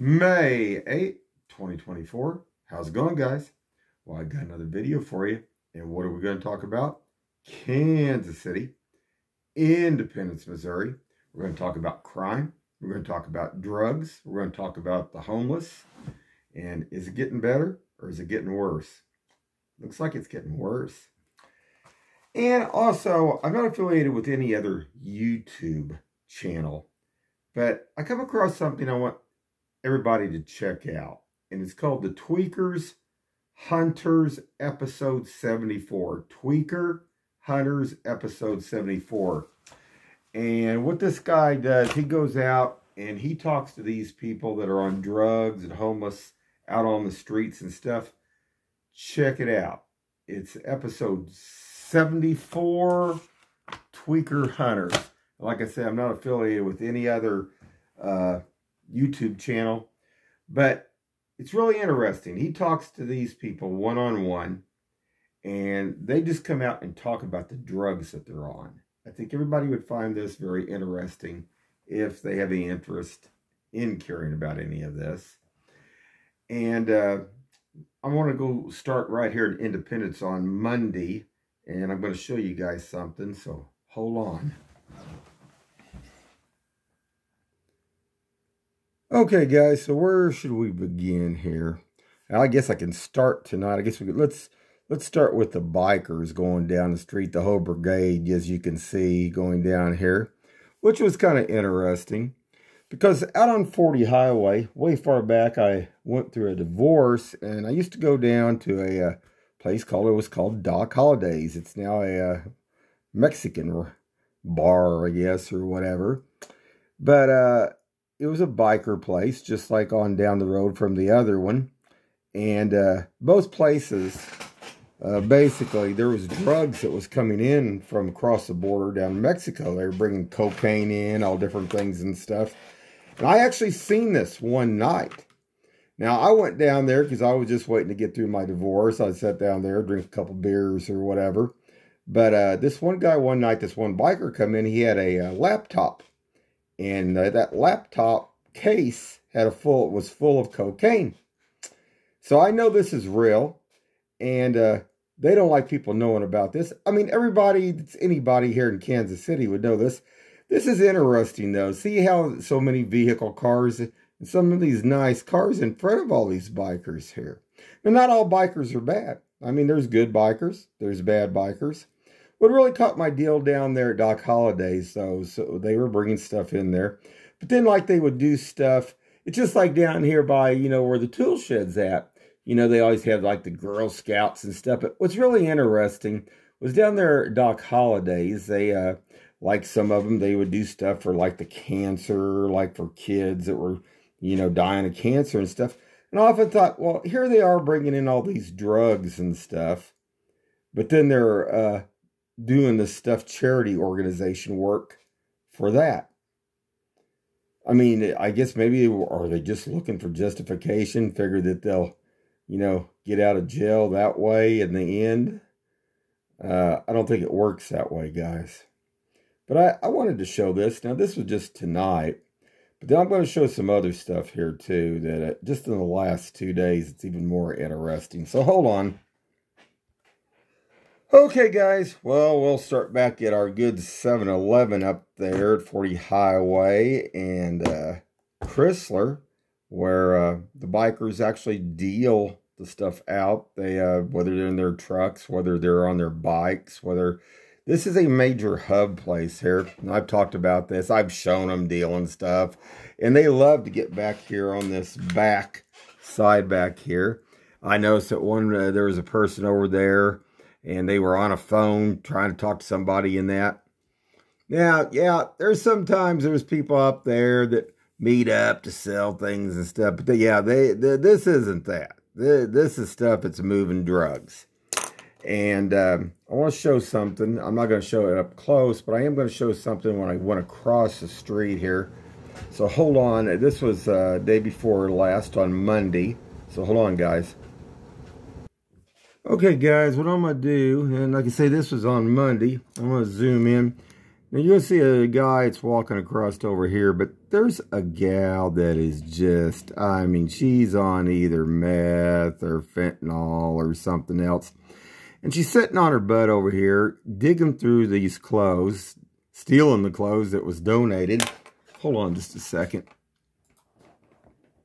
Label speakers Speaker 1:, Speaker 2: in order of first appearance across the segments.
Speaker 1: May 8, 2024. How's it going, guys? Well, I got another video for you. And what are we going to talk about? Kansas City, Independence, Missouri. We're going to talk about crime. We're going to talk about drugs. We're going to talk about the homeless. And is it getting better or is it getting worse? Looks like it's getting worse. And also, I'm not affiliated with any other YouTube channel, but I come across something I want everybody to check out. And it's called The Tweakers Hunters Episode 74. Tweaker Hunters Episode 74. And what this guy does, he goes out and he talks to these people that are on drugs and homeless out on the streets and stuff. Check it out. It's episode 74 Tweaker Hunters. Like I said, I'm not affiliated with any other uh, YouTube channel. But it's really interesting. He talks to these people one-on-one, and they just come out and talk about the drugs that they're on. I think everybody would find this very interesting if they have any interest in caring about any of this. And uh, I want to go start right here at Independence on Monday, and I'm going to show you guys something, so hold on. Okay, guys, so where should we begin here? I guess I can start tonight. I guess we could, let's let's start with the bikers going down the street, the whole brigade, as you can see, going down here, which was kind of interesting. Because out on 40 Highway, way far back, I went through a divorce, and I used to go down to a, uh, place called, it was called Doc Holidays. It's now a, a uh, Mexican bar, I guess, or whatever. But uh, it was a biker place, just like on down the road from the other one. And uh, both places, uh, basically, there was drugs that was coming in from across the border down in Mexico. They were bringing cocaine in, all different things and stuff. And I actually seen this one night. Now, I went down there because I was just waiting to get through my divorce. I sat down there, drink a couple beers or whatever. But uh, this one guy one night, this one biker come in, he had a, uh, laptop and uh, that laptop case had a full was full of cocaine. So I know this is real, and uh, they don't like people knowing about this. I mean, everybody, anybody here in Kansas City would know this. This is interesting, though. See how so many vehicle cars and some of these nice cars in front of all these bikers here. Now, not all bikers are bad. I mean, there's good bikers, there's bad bikers. What really caught my deal down there at Doc Holidays, though, so they were bringing stuff in there. But then, like, they would do stuff. It's just like down here by, you know, where the tool shed's at. You know, they always have, like, the Girl Scouts and stuff. But what's really interesting was down there at Doc Holidays, they, uh, like some of them, they would do stuff for, like, the cancer, like for kids that were, you know, dying of cancer and stuff. And I often thought, well, here they are bringing in all these drugs and stuff. But then they're, uh, doing the stuff charity organization work for that. I mean, I guess maybe are they just looking for justification, figure that they'll, you know, get out of jail that way in the end. Uh, I don't think it works that way, guys. But I, I wanted to show this. Now, this was just tonight. But then I'm going to show some other stuff here, too, that uh, just in the last two days, it's even more interesting. So hold on. Okay, guys. Well, we'll start back at our good 7-Eleven up there at 40 Highway and uh, Chrysler, where uh, the bikers actually deal the stuff out. They, uh, whether they're in their trucks, whether they're on their bikes, whether this is a major hub place here. I've talked about this. I've shown them dealing stuff, and they love to get back here on this back side back here. I noticed that one uh, there was a person over there and they were on a phone trying to talk to somebody in that. Now, yeah, there's sometimes there's people up there that meet up to sell things and stuff, but they, yeah, they, they, this isn't that. This is stuff that's moving drugs. And um, I want to show something. I'm not going to show it up close, but I am going to show something when I went across the street here. So hold on. This was uh, day before last on Monday. So hold on, guys. Okay, guys, what I'm going to do, and like I say, this was on Monday. I'm going to zoom in. Now you'll see a guy that's walking across over here, but there's a gal that is just, I mean, she's on either meth or fentanyl or something else. And she's sitting on her butt over here, digging through these clothes, stealing the clothes that was donated. Hold on just a second.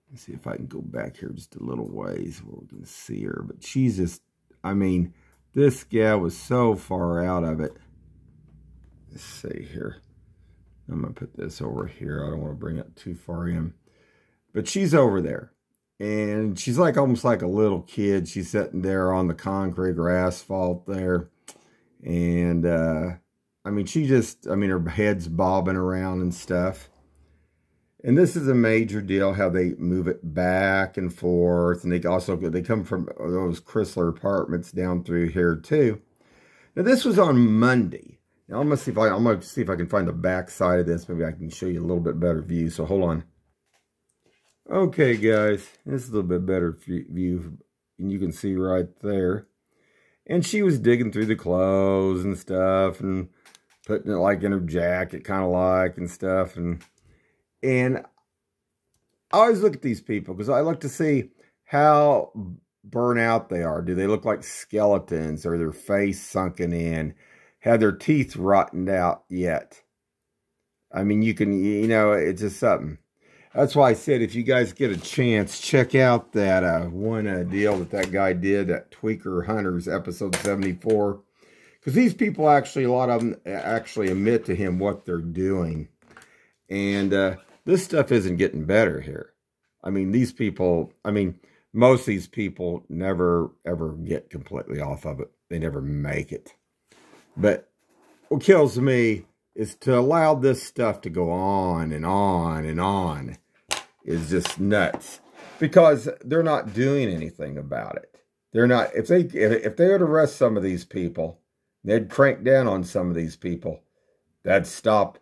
Speaker 1: Let's see if I can go back here just a little ways where we can see her. But she's just, I mean, this gal was so far out of it. Let's see here. I'm going to put this over here. I don't want to bring it too far in. But she's over there. And she's like almost like a little kid. She's sitting there on the concrete or asphalt there. And, uh, I mean, she just, I mean, her head's bobbing around and stuff. And this is a major deal, how they move it back and forth. And they also, they come from those Chrysler apartments down through here too. Now, this was on Monday. Now, I'm to see if I, I'm to see if I can find the back side of this. Maybe I can show you a little bit better view. So, hold on. Okay, guys. This is a little bit better view. And you can see right there. And she was digging through the clothes and stuff. And putting it like in her jacket, kind of like, and stuff. And and I always look at these people because I like to see how burnt out they are. Do they look like skeletons or their face sunken in? Have their teeth rotted out yet? I mean, you can, you know, it's just something. That's why I said if you guys get a chance, check out that uh, one uh, deal that that guy did at Tweaker Hunters, episode 74. Because these people actually, a lot of them actually admit to him what they're doing. And uh, this stuff isn't getting better here. I mean, these people, I mean, most of these people never, ever get completely off of it. They never make it. But what kills me is to allow this stuff to go on and on and on is just nuts. Because they're not doing anything about it. They're not, if they, if they would arrest some of these people, they'd crank down on some of these people, that'd stop,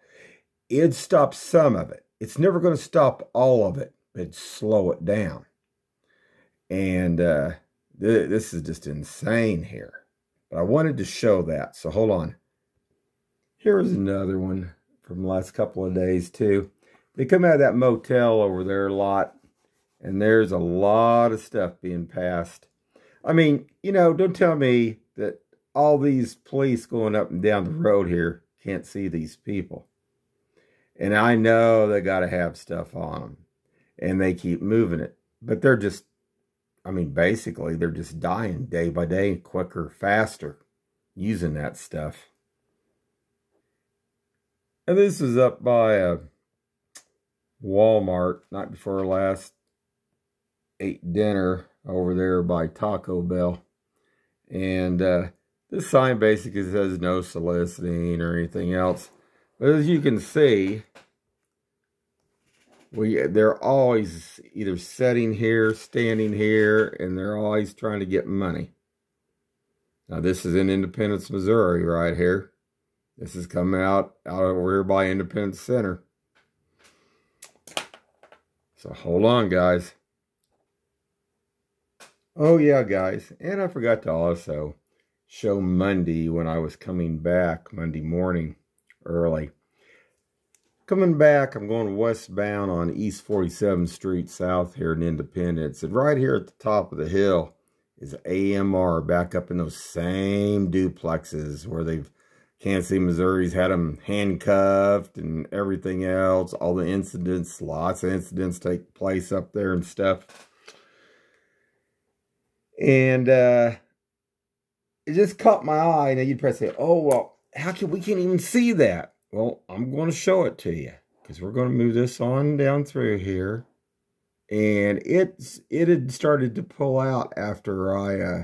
Speaker 1: it'd stop some of it. It's never going to stop all of it, but slow it down. And uh, th this is just insane here. But I wanted to show that. So hold on. Here's another one from the last couple of days too. They come out of that motel over there a lot. And there's a lot of stuff being passed. I mean, you know, don't tell me that all these police going up and down the road here can't see these people. And I know they got to have stuff on them. And they keep moving it. But they're just, I mean, basically, they're just dying day by day, quicker, faster, using that stuff. And this is up by a Walmart, night before last. Ate dinner over there by Taco Bell. And uh, this sign basically says no soliciting or anything else. As you can see, we they're always either sitting here, standing here, and they're always trying to get money. Now this is in Independence, Missouri, right here. This is coming out out over here by Independence Center. So hold on, guys. Oh yeah, guys, and I forgot to also show Monday when I was coming back Monday morning early. Coming back, I'm going westbound on East 47th Street South here in Independence. And right here at the top of the hill is AMR back up in those same duplexes where they've, Kansas City, Missouri's had them handcuffed and everything else. All the incidents, lots of incidents take place up there and stuff. And uh, it just caught my eye. Now you'd probably say, oh, well, how can we can't even see that? Well, I'm going to show it to you because we're going to move this on down through here. And it's it had started to pull out after I uh,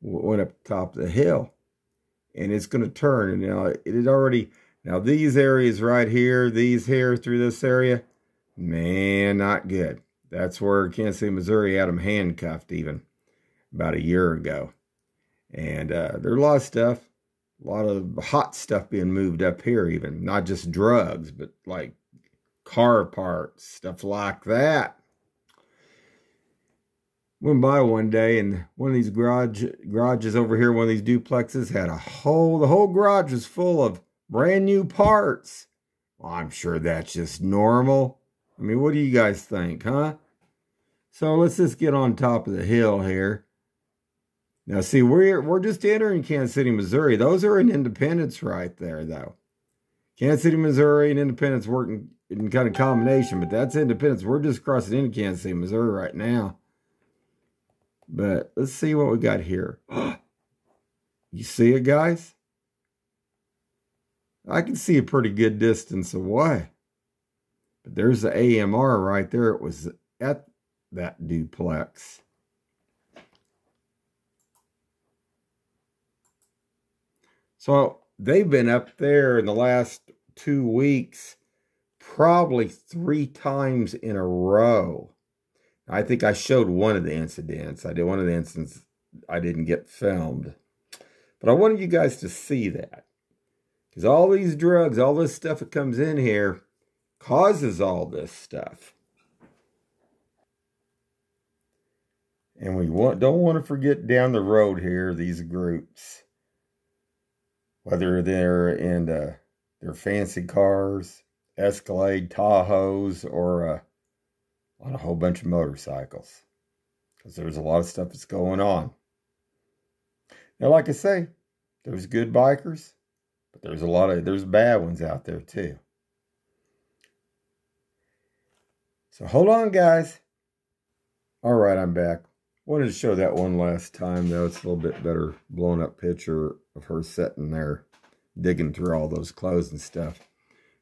Speaker 1: went up top of the hill. And it's going to turn. And now it had already, now these areas right here, these here through this area, man, not good. That's where Kansas City, Missouri had them handcuffed even about a year ago. And uh, there's a lot of stuff, a lot of hot stuff being moved up here even. Not just drugs, but like car parts, stuff like that. Went by one day and one of these garage garages over here, one of these duplexes had a whole, the whole garage was full of brand new parts. Well, I'm sure that's just normal. I mean, what do you guys think, huh? So let's just get on top of the hill here. Now, see, we're, we're just entering Kansas City, Missouri. Those are in Independence right there, though. Kansas City, Missouri and Independence working in kind of combination, but that's Independence. We're just crossing into Kansas City, Missouri right now. But let's see what we got here. you see it, guys? I can see a pretty good distance away. But there's the AMR right there. It was at that duplex. So they've been up there in the last two weeks probably three times in a row. I think I showed one of the incidents. I did one of the incidents I didn't get filmed. But I wanted you guys to see that. Because all these drugs, all this stuff that comes in here causes all this stuff. And we want, don't want to forget down the road here, these groups. Whether they're in the, their fancy cars, Escalade, Tahoes, or uh, on a whole bunch of motorcycles. Because there's a lot of stuff that's going on. Now, like I say, there's good bikers, but there's a lot of, there's bad ones out there too. So hold on, guys. All right, I'm back. Wanted to show that one last time, though. It's a little bit better blown up picture of her sitting there digging through all those clothes and stuff.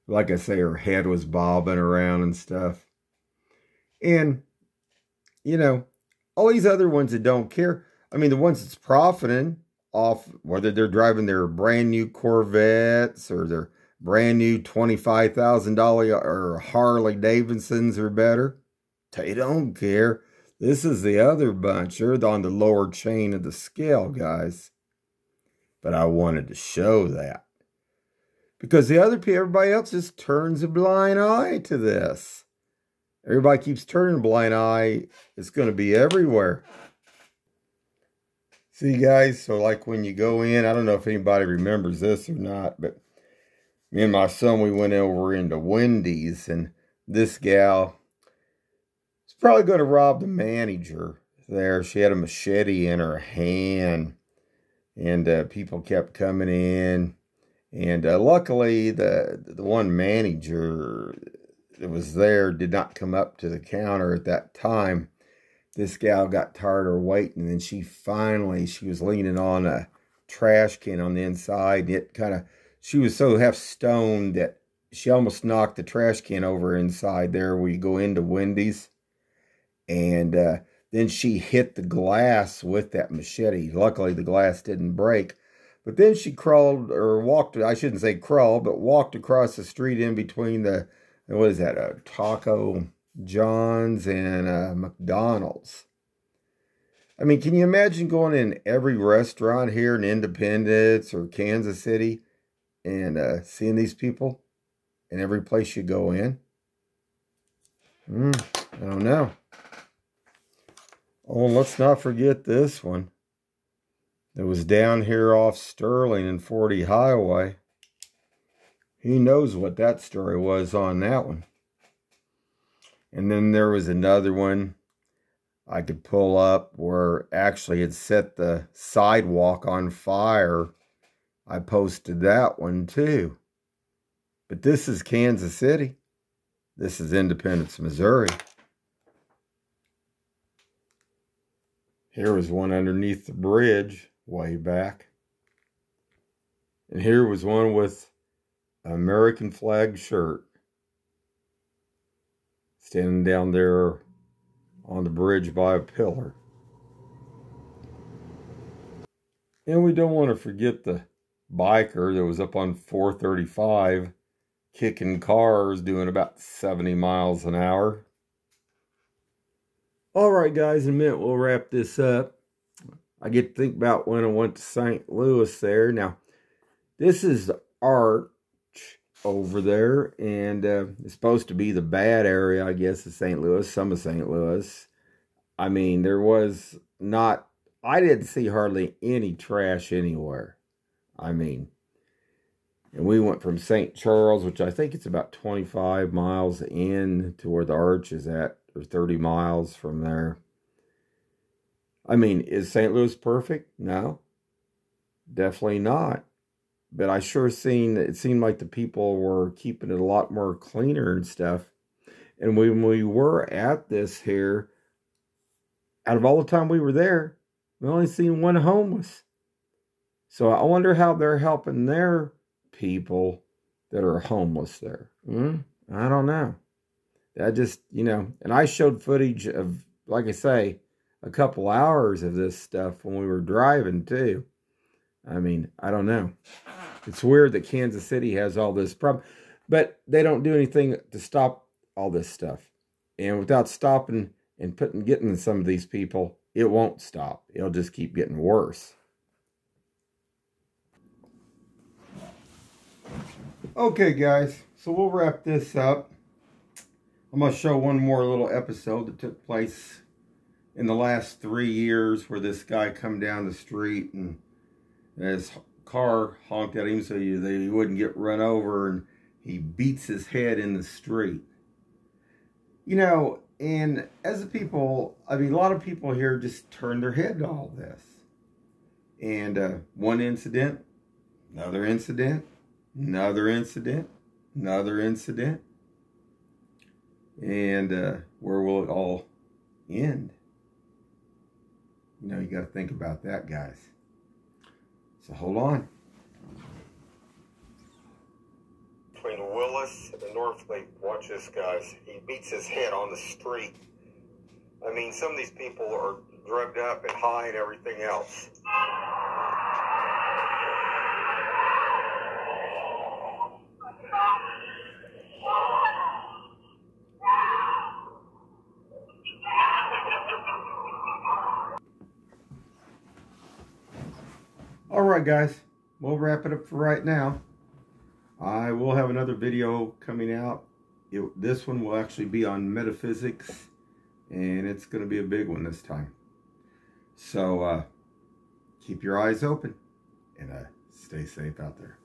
Speaker 1: Like I say, her head was bobbing around and stuff. And, you know, all these other ones that don't care, I mean, the ones that's profiting off, whether they're driving their brand new Corvettes or their brand new $25,000 or Harley Davidsons or better. They don't care. This is the other bunch. They're on the lower chain of the scale, guys. But I wanted to show that. Because the other people, everybody else just turns a blind eye to this. Everybody keeps turning a blind eye. It's going to be everywhere. See, guys, so like when you go in, I don't know if anybody remembers this or not, but me and my son, we went over into Wendy's, and this gal probably going to rob the manager there. She had a machete in her hand, and uh, people kept coming in. And uh, luckily, the the one manager that was there did not come up to the counter at that time. This gal got tired of waiting, and then she finally she was leaning on a trash can on the inside. And it kind of she was so half stoned that she almost knocked the trash can over inside there where you go into Wendy's. And uh, then she hit the glass with that machete. Luckily, the glass didn't break. But then she crawled or walked, I shouldn't say crawled, but walked across the street in between the, what is that, a Taco John's and a McDonald's. I mean, can you imagine going in every restaurant here in Independence or Kansas City and uh, seeing these people in every place you go in? Mm, I don't know. Oh, let's not forget this one. It was down here off Sterling and 40 Highway. He knows what that story was on that one. And then there was another one I could pull up where actually it set the sidewalk on fire I posted that one too. But this is Kansas City. This is Independence, Missouri. Here was one underneath the bridge way back. And here was one with American flag shirt. Standing down there on the bridge by a pillar. And we don't want to forget the biker that was up on 435 kicking cars doing about 70 miles an hour. All right, guys, in a minute we'll wrap this up. I get to think about when I went to St. Louis there. Now, this is the arch over there, and uh, it's supposed to be the bad area, I guess, of St. Louis, some of St. Louis. I mean, there was not, I didn't see hardly any trash anywhere. I mean, And we went from St. Charles, which I think it's about 25 miles in to where the arch is at, or 30 miles from there. I mean, is St. Louis perfect? No, definitely not. But I sure seen, it seemed like the people were keeping it a lot more cleaner and stuff. And when we were at this here, out of all the time we were there, we only seen one homeless. So I wonder how they're helping their people that are homeless there. Hmm? I don't know. That just, you know, and I showed footage of, like I say, a couple hours of this stuff when we were driving too. I mean, I don't know. It's weird that Kansas City has all this problem, but they don't do anything to stop all this stuff. And without stopping and putting getting some of these people, it won't stop. It'll just keep getting worse. Okay, guys, so we'll wrap this up. I'm going to show one more little episode that took place in the last three years where this guy come down the street and his car honked at him so he, wouldn't get run over and he beats his head in the street. You know, and as a people, I mean, a lot of people here just turn their head to all this. And uh, one incident, another incident, another incident, another incident. And uh, where will it all end? You know, you got to think about that, guys. So hold on.
Speaker 2: Between Willis and Northlake, watch this, guys. He beats his head on the street. I mean, some of these people are drugged up and high and everything else.
Speaker 1: Right, guys, we'll wrap it up for right now. I will have another video coming out. It, this one will actually be on metaphysics, and it's going to be a big one this time. So uh, keep your eyes open and uh, stay safe out there.